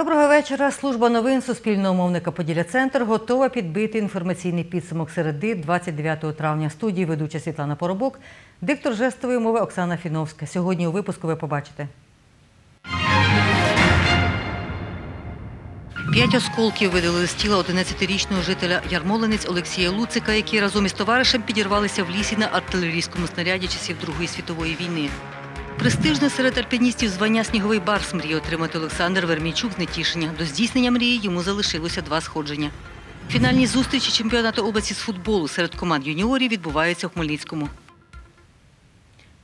Доброго вечора. Служба новин Суспільного мовника Поділля Центр готова підбити інформаційний підсумок середи 29 травня. Студії ведуча Світлана Поробок, диктор жестової мови Оксана Фіновська. Сьогодні у випуску ви побачите. П'ять осколків видалили з тіла 11-річного жителя Ярмолинець Олексія Луцика, які разом із товаришем підірвалися в лісі на артилерійському снаряді часів Другої світової війни. Престижне серед альпіністів звання Сніговий барс мріє отримати Олександр Вермійчук з Нетішиня. До здійснення мрії йому залишилося два сходження. Фінальні зустрічі чемпіонату області з футболу серед команд юніорів відбуваються у Хмельницькому.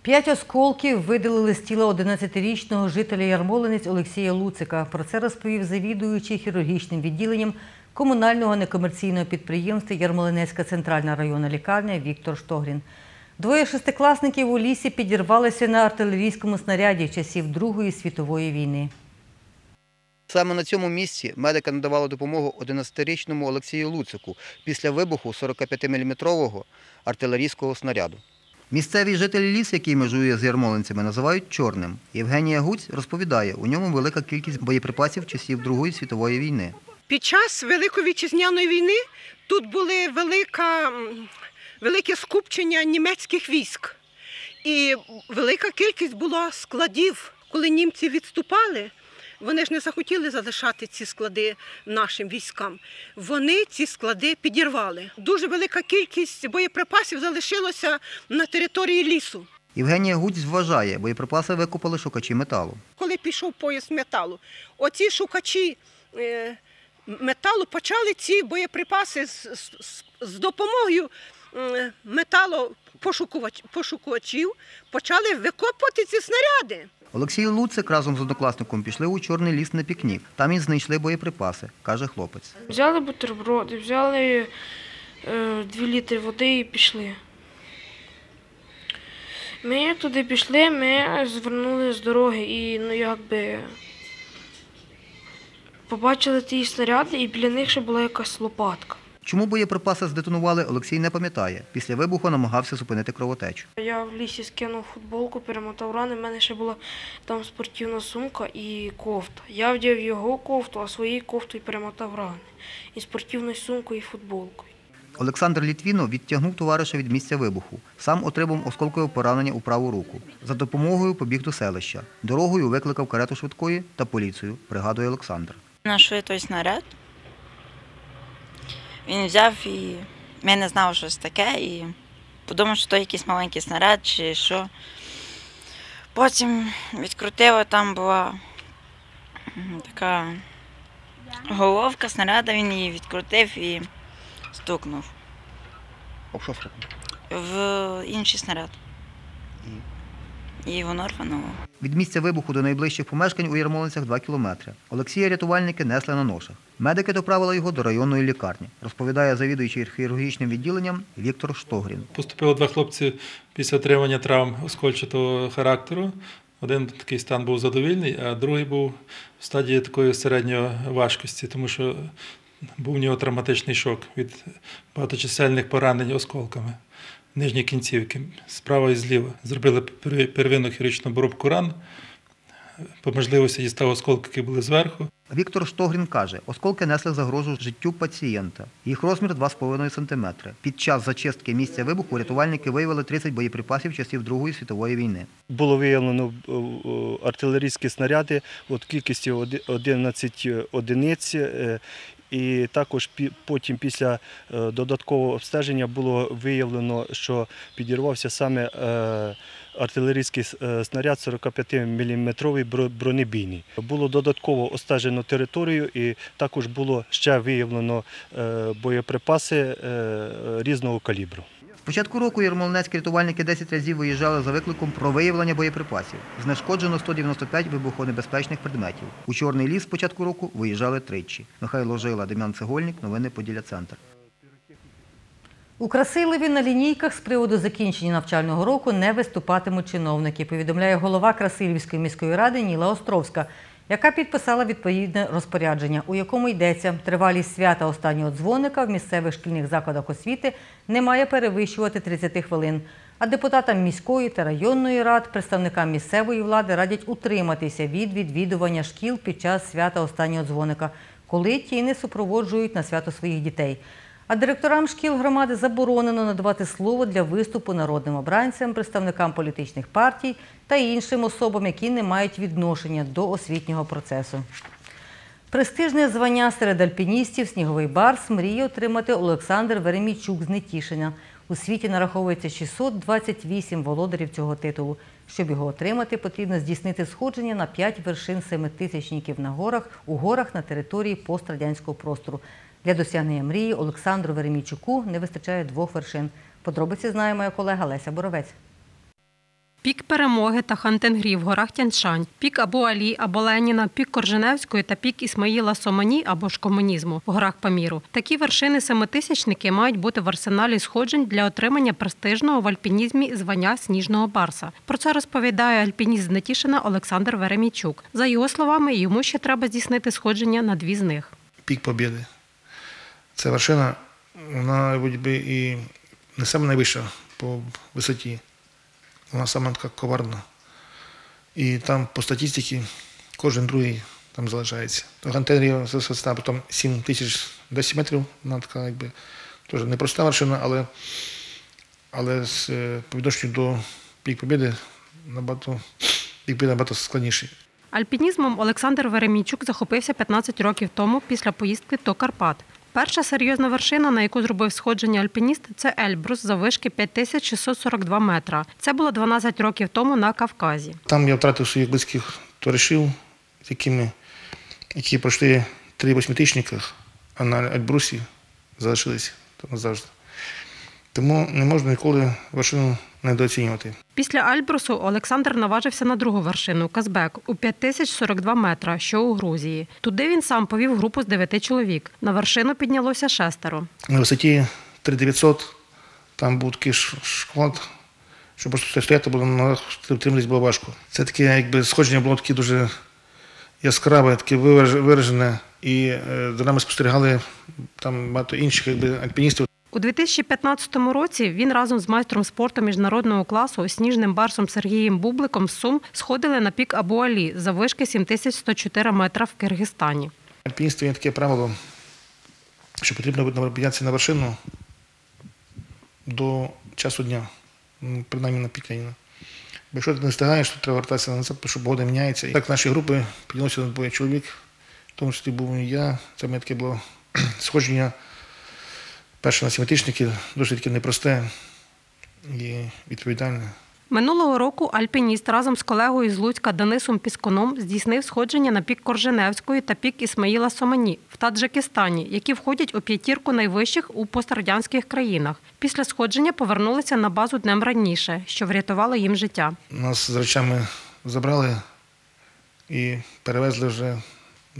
П'ять осколків видалили з тіла 11-річного жителя Ярмолинець Олексія Луцика. Про це розповів завідуючий хірургічним відділенням комунального некомерційного підприємства Ярмолинецька центральна районна лікарня Віктор Штогрін. Двоє шестикласників у лісі підірвалися на артилерійському снаряді часів Другої світової війни. Саме на цьому місці медики надавали допомогу 11-річному Олексію Луцику після вибуху 45-мм артилерійського снаряду. Місцеві жителі лісу, який межує з ярмолинцями, називають чорним. Євгенія Гуць розповідає, у ньому велика кількість боєприпасів часів Другої світової війни. Під час Великої вітчизняної війни тут були велика, велике скупчення німецьких військ. І велика кількість була складів. Коли німці відступали, вони ж не захотіли залишати ці склади нашим військам. Вони ці склади підірвали. Дуже велика кількість боєприпасів залишилося на території лісу. Євгенія Гуць вважає, боєприпаси викопали шукачі металу. коли пішов пояс металу, оці шукачі е, металу почали ці боєприпаси з, з, з допомогою м, металопошукувач- пошукувачів почали викопувати ці снаряди. Олексій Луцик разом з однокласником пішли у Чорний ліс на пікнік. Там і знайшли боєприпаси, каже хлопець. Взяли бутерброди, взяли е, 2 літри води і пішли. Ми як туди пішли, ми звернули з дороги і ну якби побачили ті снаряди, і біля них ще була якась лопатка. Чому боєприпаси здетонували, Олексій не пам'ятає. Після вибуху намагався зупинити кровотечу. Я в лісі скинув футболку, перемотав рани, в мене ще була там спортивна сумка і кофта. Я вдів його кофту, а своєю кофтою перемотав рани. І спортивною сумкою, і футболкою. Олександр Літвінов відтягнув товариша від місця вибуху. Сам отримав осколкове поранення у праву руку. За допомогою побіг до селища. Дорогою викликав карету швидкої та поліцію, пригадує Олександр. Знайшли той снаряд. Він взяв і ми не знали, що це таке, і подумав, що то якийсь маленький снаряд чи що. Потім відкрутили, там була така головка снаряда, він її відкрутив і стукнув Об що в інший снаряд. І воно рвануло. Від місця вибуху до найближчих помешкань у Ярмолинцях 2 кілометри. Олексія рятувальники несли на ношах. Медики доправили його до районної лікарні, розповідає завідуючий хірургічним відділенням Віктор Штогрін. Поступило два хлопці після отримання травм оскольчатого характеру. Один такий стан був задовільний, а другий був в стадії такої середньої важкості, тому що був у нього травматичний шок від багаточисельних поранень осколками нижні кінцівки, справа і зліва. Зробили первинну хірургічну обробку ран. По можливості дістав осколки, які були зверху. Віктор Штогрін каже, осколки несли загрозу життю пацієнта. Їх розмір 2,5 см. Під час зачистки місця вибуху рятувальники виявили 30 боєприпасів часів Другої світової війни. Було виявлено е, е, артилерійські снаряди от кількістю 11 одиниць. І також потім після е, додаткового обстеження було виявлено, що підірвався саме е, артилерійський е, снаряд 45-мм бронебійний. Було додатково обстежено територію і також було ще виявлено боєприпаси різного калібру. Початку року ярмолинецькі рятувальники 10 разів виїжджали за викликом про виявлення боєприпасів. Знешкоджено 195 вибухонебезпечних предметів. У Чорний ліс з початку року виїжджали тричі. Михайло Жила, Дем'ян Цегольник, новини Поділля Центр. У Красилові на лінійках з приводу закінчення навчального року не виступатимуть чиновники, повідомляє голова Красилівської міської ради Ніла Островська, яка підписала відповідне розпорядження, у якому йдеться, тривалість свята останнього дзвоника в місцевих шкільних закладах освіти не має перевищувати 30 хвилин. А депутатам міської та районної рад, представникам місцевої влади радять утриматися від відвідування шкіл під час свята останнього дзвоника, коли ті не супроводжують на свято своїх дітей. А директорам шкіл громади заборонено надавати слово для виступу народним обранцям, представникам політичних партій та іншим особам, які не мають відношення до освітнього процесу. Престижне звання серед альпіністів Сніговий барс мріє отримати Олександр Веремійчук з Нетішина. У світі нараховується 628 володарів цього титулу. Щоб його отримати, потрібно здійснити сходження на 5 вершин семитисячників на горах у горах на території пострадянського простору. Для досягнення мрії Олександру Веремійчуку не вистачає двох вершин. Подробиці знає моя колега Леся Боровець. Пік Перемоги та Хантенгрі в горах Тяньшань, пік або Алі, або Леніна, пік Корженевської та пік Ісмаїла Сомані або ж комунізму в горах Паміру. Такі вершини семитисячники мають бути в арсеналі сходжень для отримання престижного в альпінізмі звання сніжного барса. Про це розповідає альпініст з Нетішина Олександр Веремійчук. За його словами, йому ще треба здійснити сходження на дві з них. пік Побєди. Це вершина, вона, би, і не саме найвища по висоті. Вона саме така коварна. І там по статистиці кожен другий там залишається. Гантенрія висота потім 7 тисяч 10 метрів, вона така, якби, теж непроста вершина, але, але з, е, по до пік Побєди набагато, пік набагато складніший. Альпінізмом Олександр Веремійчук захопився 15 років тому після поїздки до Карпат. Перша серйозна вершина, на яку зробив сходження альпініст, це Ельбрус за вишки 5642 метра. Це було 12 років тому на Кавказі. Там я втратив своїх близьких товаришів, якими, які пройшли три восьмитичниках, а на Ельбрусі залишилися там назавжди. Тому не можна ніколи вершину недооцінювати. Після Альбрусу Олександр наважився на другу вершину Казбек у 5042 метра, що у Грузії. Туди він сам повів групу з дев'яти чоловік. На вершину піднялося шестеро. На висоті 3900 там був такий ш- шквал, що просто стояти було на втриматись було важко. Це таке, якби сходження було таке дуже яскраве, таке виражене. І е, за нами спостерігали там багато інших якби, альпіністів. У 2015 році він разом з майстром спорту міжнародного класу сніжним барсом Сергієм Бубликом з Сум сходили на пік Абу-Алі за вишки 7104 метра в Киргизстані. Альпіністів є таке правило, що потрібно піднятися на вершину до часу дня, принаймні на пік Леніна. Бо Якщо ти не встигаєш, то треба вертатися назад, тому що погода міняється. І так наші групи піднялося на двоє чоловік, в тому числі був і я. Це таке було сходження перше на сіматичники, досить таке непросте і відповідальне. Минулого року альпініст разом з колегою з Луцька Денисом Пісконом здійснив сходження на пік Корженевської та пік Ісмаїла Сомані в Таджикистані, які входять у п'ятірку найвищих у пострадянських країнах. Після сходження повернулися на базу днем раніше, що врятувало їм життя. Нас з речами забрали і перевезли вже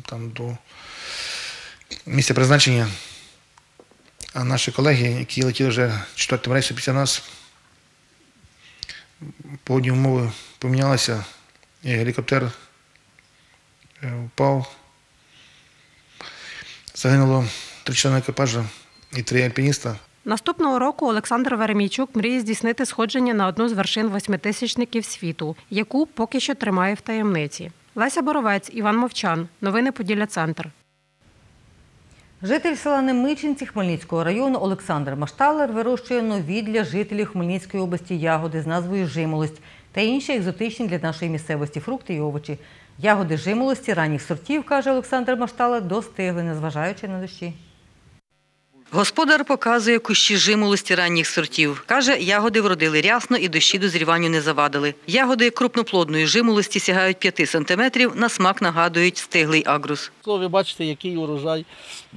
там до місця призначення. А наші колеги, які летіли вже четвертим рейсом після нас, погодні умови помінялися, і гелікоптер е, впав. Загинуло три члени екіпажу і три альпініста. Наступного року Олександр Веремійчук мріє здійснити сходження на одну з вершин восьмитисячників світу, яку поки що тримає в таємниці. Леся Боровець, Іван Мовчан. Новини Поділля Центр. Житель села Немичинці Хмельницького району Олександр Машталер вирощує нові для жителів Хмельницької області ягоди з назвою Жимолость та інші екзотичні для нашої місцевості фрукти і овочі. Ягоди жимолості ранніх сортів, каже Олександр Машталер, достигли, незважаючи на дощі. Господар показує кущі жимолості ранніх сортів. Каже, ягоди вродили рясно і дощі дозріванню не завадили. Ягоди крупноплодної жимолості сягають 5 сантиметрів, на смак нагадують стиглий агрус. Ви бачите, який урожай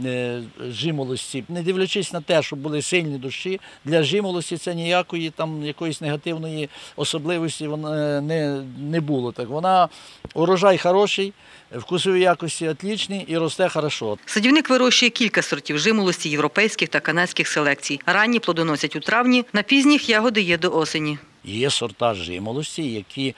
е, жимолості, не дивлячись на те, що були сильні дощі, для жимолості це ніякої там якоїсь негативної особливості вона не, не було. Так вона урожай хороший, вкусові якості отлічні і росте хорошо. Садівник вирощує кілька сортів жимолості європейських та канадських селекцій. Ранні плодоносять у травні, на пізніх ягоди є до осені. Є сорта жимолості, які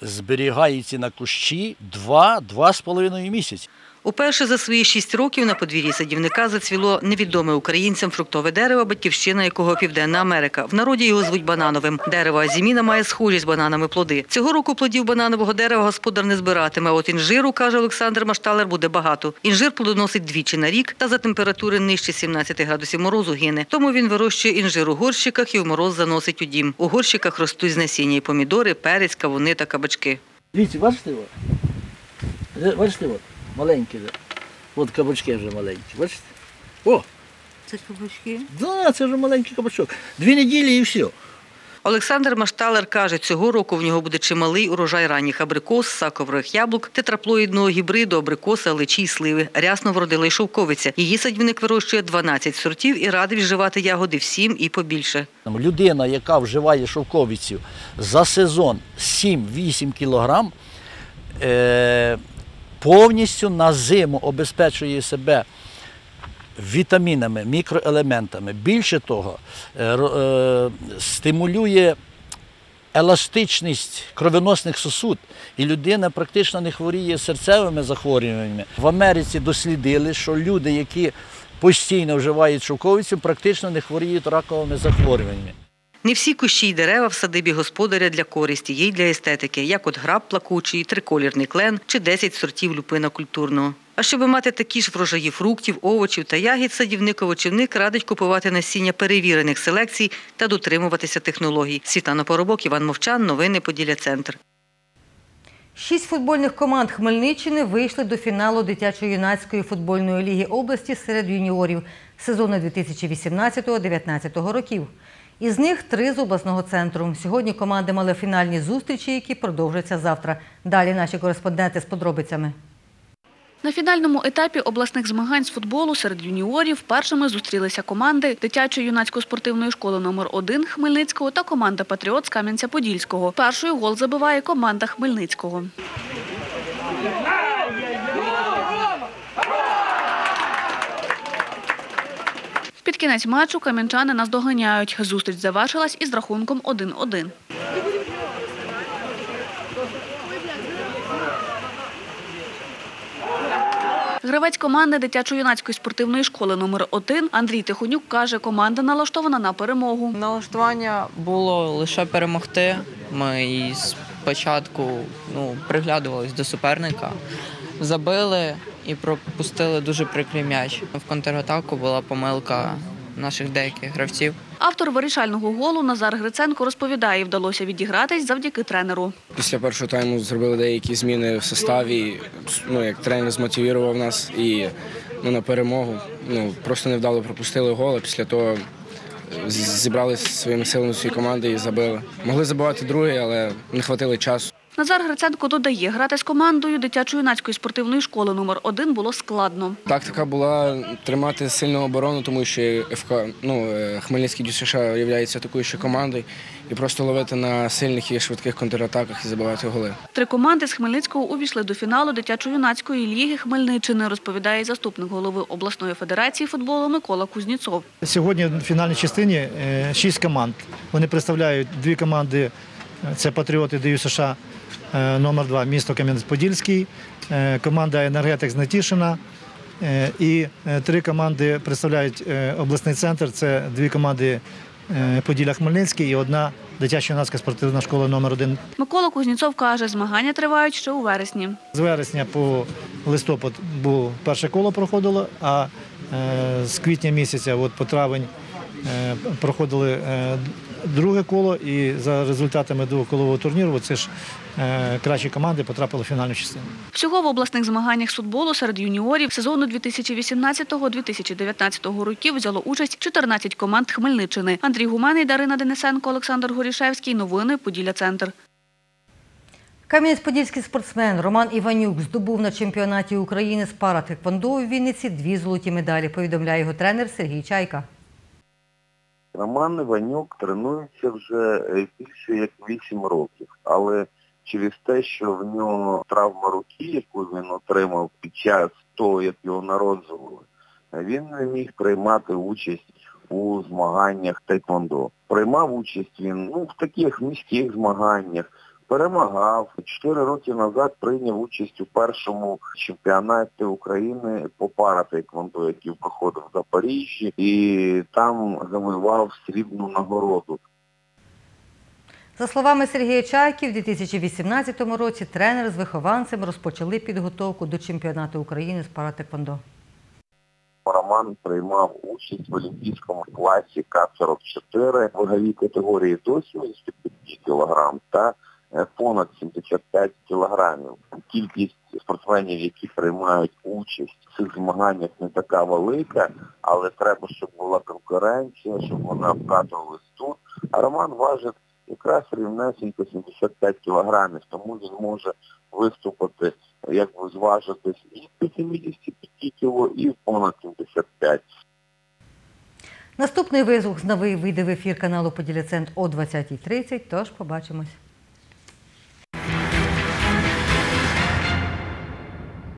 зберігаються на кущі 2-2,5 місяці. Уперше за свої шість років на подвір'ї садівника зацвіло невідоме українцям фруктове дерево, батьківщина якого Південна Америка. В народі його звуть банановим. Дерево азіміна має схожі з бананами плоди. Цього року плодів бананового дерева господар не збиратиме. От інжиру, каже Олександр Машталер, буде багато. Інжир плодоносить двічі на рік та за температури нижче 17 градусів морозу гине. Тому він вирощує інжир у горщиках і в мороз заносить у дім. У горщиках ростуть з насіння і помідори, перець, кавуни та кабачки. Дивіться, бачите от? Е, Бачите от? Маленькі. вже. От кабачки вже маленькі. Бачите? О! Це кабачки. Да, це вже маленький кабачок. Дві неділі і все. Олександр Машталер каже, цього року в нього буде чималий урожай ранніх абрикос, сакових яблук, тетраплоїдного гібриду, абрикоса, личі й сливи. Рясно вродила й шовковиця. Її садівник вирощує 12 сортів і радий вживати ягоди всім і побільше. Людина, яка вживає шовковицю за сезон 7-8 кілограм, е, повністю на зиму обезпечує себе вітамінами, мікроелементами. Більше того, е, е, стимулює еластичність кровоносних сосуд, і людина практично не хворіє серцевими захворюваннями. В Америці дослідили, що люди, які постійно вживають шовковицю, практично не хворіють раковими захворюваннями. Не всі кущі й дерева в садибі господаря для користі, є й для естетики, як от граб плакучий, триколірний клен чи 10 сортів люпина культурного. А щоб мати такі ж врожаї фруктів, овочів та ягід, садівник-овочівник радить купувати насіння перевірених селекцій та дотримуватися технологій. Світлана Поробок, Іван Мовчан, новини Поділля Центр. Шість футбольних команд Хмельниччини вийшли до фіналу дитячо-юнацької футбольної ліги області серед юніорів сезону 2018-2019 років. Із них три з обласного центру. Сьогодні команди мали фінальні зустрічі, які продовжаться завтра. Далі наші кореспонденти з подробицями. На фінальному етапі обласних змагань з футболу серед юніорів першими зустрілися команди дитячої юнацької спортивної школи номер 1 Хмельницького та команда Патріот з Кам'янця-Подільського. Першою гол забиває команда Хмельницького. Під кінець матчу кам'янчани наздоганяють. Зустріч завершилась із рахунком 1-1. Гравець команди дитячо-юнацької спортивної школи номер 1 Андрій Тихонюк каже, команда налаштована на перемогу. Налаштування було лише перемогти. Ми спочатку ну, приглядувались до суперника, забили і пропустили дуже прикрий м'яч. В контратаку була помилка наших деяких гравців. Автор вирішального голу Назар Гриценко розповідає, вдалося відігратись завдяки тренеру. Після першого тайму зробили деякі зміни в составі. Ну як тренер змотивував нас і ну, на перемогу. Ну просто невдало пропустили гол, а після того з- зібралися своїми силами своєї команди і забили. Могли забивати другий, але не хватило часу. Назар Гриценко додає, грати з командою дитячо-юнацької спортивної школи номер 1 було складно. Тактика була тримати сильну оборону, тому що ФК, ну, е, Хмельницький ДЮСШ є атакуючою командою, і просто ловити на сильних і швидких контратаках і забивати голи. Три команди з Хмельницького увійшли до фіналу дитячо-юнацької ліги Хмельниччини, розповідає заступник голови обласної федерації футболу Микола Кузніцов. Сьогодні в фінальній частині е, шість команд. Вони представляють дві команди. Це Патріоти ДЮ США е, номер 2 місто Кам'янець-Подільський, е, команда Енергетик з Нетішина. е, І три команди представляють обласний центр. Це дві команди е, Поділля-Хмельницький і одна дитяча юнацька спортивна школа номер 1 Микола Кузніцов каже, змагання тривають ще у вересні. З вересня по листопад було перше коло проходило, а з квітня місяця, от по травень, проходили друге коло, і за результатами двоколового турніру це ж е, кращі команди потрапили в фінальну частину. Всього в обласних змаганнях з футболу серед юніорів сезону 2018-2019 років взяло участь 14 команд Хмельниччини. Андрій Гуменний, Дарина Денисенко, Олександр Горішевський. Новини Поділля Центр. Кам'янець-Подільський спортсмен Роман Іванюк здобув на чемпіонаті України з пара-тхеквондо у Вінниці дві золоті медалі, повідомляє його тренер Сергій Чайка. Роман Іванюк тренується вже е, більше як 8 років, але через те, що в нього травма руки, яку він отримав під час того, як його народжували, він не міг приймати участь у змаганнях Тайквондо. Приймав участь він ну, в таких міських змаганнях, перемагав. Чотири роки назад прийняв участь у першому чемпіонаті України по паратейквондо, який проходив в Запоріжжі, і там завоював срібну нагороду. За словами Сергія Чайки, в 2018 році тренер з вихованцем розпочали підготовку до чемпіонату України з паратеквондо. Роман приймав участь в олімпійському класі К-44 ваговій категорії до 75 кг та понад 75 кг. Кількість спортсменів, які приймають участь в цих змаганнях не така велика, але треба, щоб була конкуренція, щоб вона вкатувалась тут. А Роман важить якраз рівнесенько 75 кілограмів, тому він може виступити, якби зважитись і до 75 кіло, і понад 75. Наступний визвук з новий вийде в ефір каналу Поділя Центр о 20.30, тож побачимось.